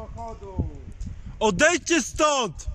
samochodu! Odejdźcie stąd!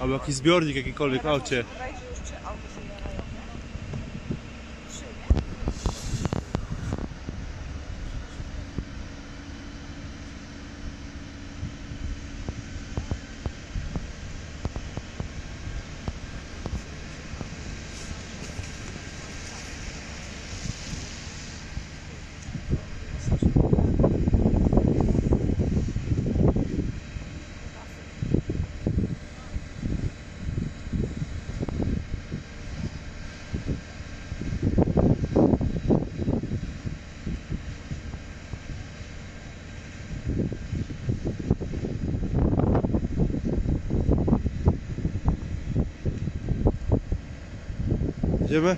Albo jakiś zbiornik jakikolwiek w aucie. Değil mi?